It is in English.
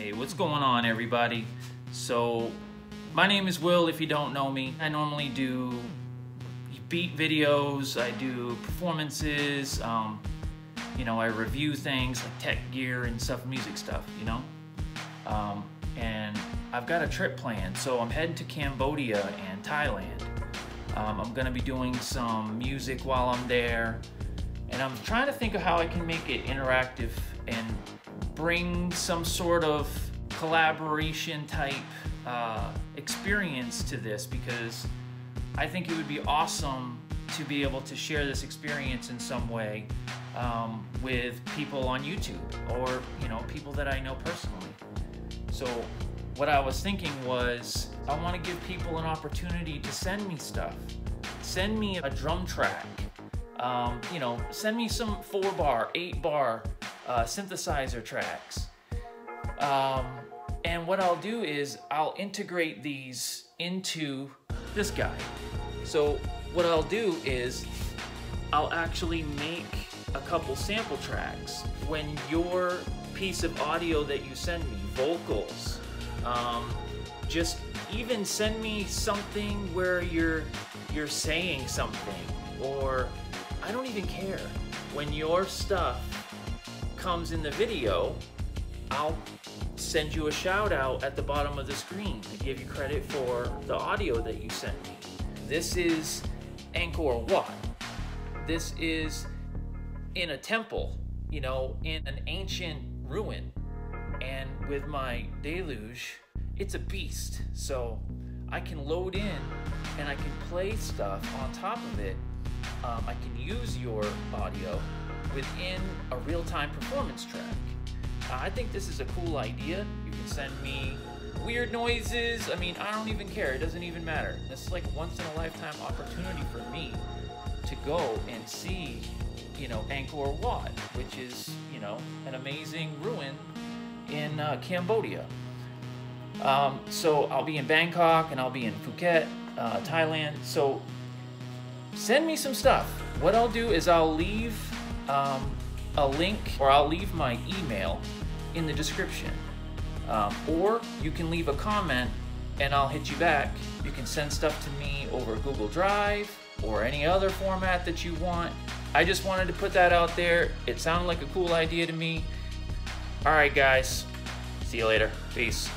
Hey, what's going on, everybody? So, my name is Will, if you don't know me. I normally do beat videos, I do performances, um, you know, I review things like tech gear and stuff, music stuff, you know? Um, and I've got a trip planned, so I'm heading to Cambodia and Thailand. Um, I'm gonna be doing some music while I'm there, and I'm trying to think of how I can make it interactive and bring some sort of collaboration type uh, experience to this because I think it would be awesome to be able to share this experience in some way um, with people on YouTube or you know people that I know personally. So what I was thinking was I want to give people an opportunity to send me stuff. Send me a drum track. Um, you know, send me some four bar, eight bar uh, synthesizer tracks. Um, and what I'll do is I'll integrate these into this guy. So what I'll do is I'll actually make a couple sample tracks when your piece of audio that you send me, vocals, um, just even send me something where you're you're saying something or I don't even care. When your stuff comes in the video, I'll send you a shout out at the bottom of the screen to give you credit for the audio that you sent me. This is Angkor Wat. This is in a temple, you know, in an ancient ruin. And with my deluge, it's a beast. So I can load in and I can play stuff on top of it. Um, I can use your audio within a real time performance track. Uh, I think this is a cool idea. You can send me weird noises. I mean, I don't even care. It doesn't even matter. This is like once in a lifetime opportunity for me to go and see, you know, Angkor Wat, which is, you know, an amazing ruin in uh, Cambodia. Um, so I'll be in Bangkok and I'll be in Phuket, uh, Thailand. So send me some stuff. What I'll do is I'll leave um, a link or I'll leave my email in the description. Um, or you can leave a comment and I'll hit you back. You can send stuff to me over Google Drive or any other format that you want. I just wanted to put that out there. It sounded like a cool idea to me. All right, guys. See you later. Peace.